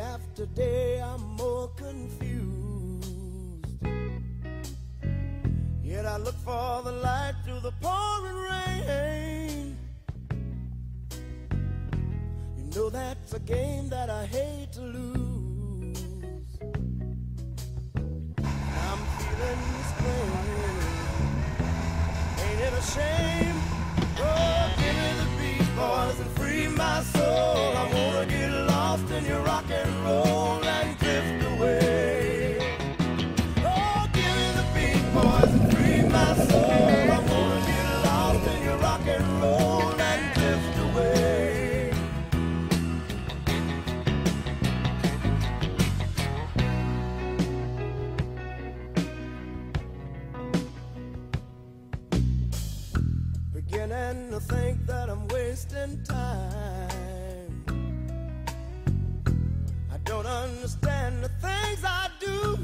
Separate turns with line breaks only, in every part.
after day I'm more confused. Yet I look for the light through the pouring rain. You know that's a game that I hate to lose. I'm feeling this pain. Ain't it a shame? Oh, give me the beat, boys, and free my soul. I wanna get lost in your Beginning to think that I'm wasting time. I don't understand the things I do.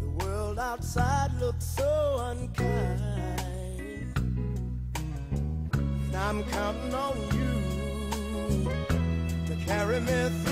The world outside looks so unkind. And I'm counting on you to carry me through.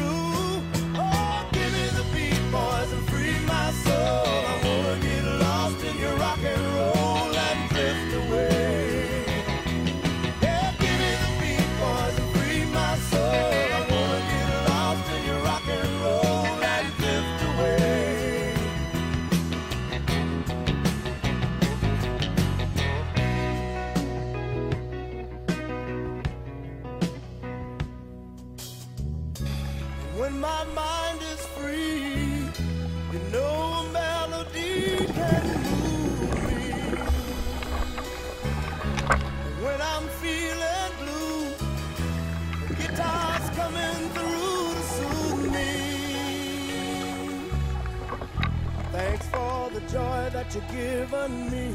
My mind is free, you know a melody can move me. When I'm feeling blue, the guitar's coming through to soothe me. Thanks for the joy that you've given me.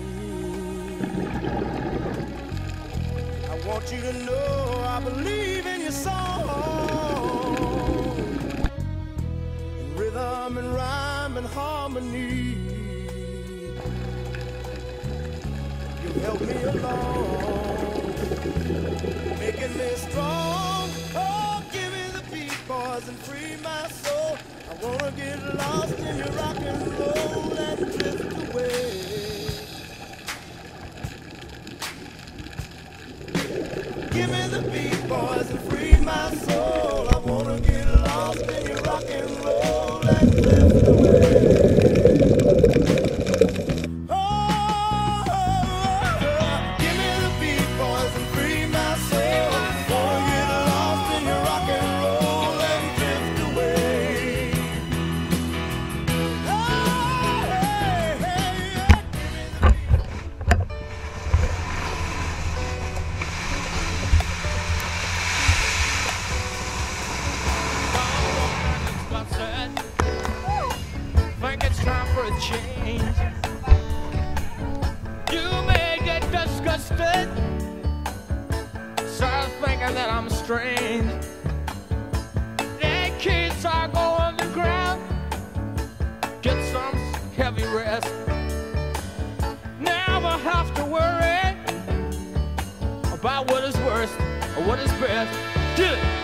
I want you to know I believe in your song. Rhythm and rhyme and harmony. You help me along, making me strong. Oh, give me the beat, boys, and free my soul. I wanna get lost in your rock and roll and drift away. Give me the beat, boys, and free
I'm strange. Kids are going to ground. Get some heavy rest. Never have to worry about what is worst or what is best. Good. Oh,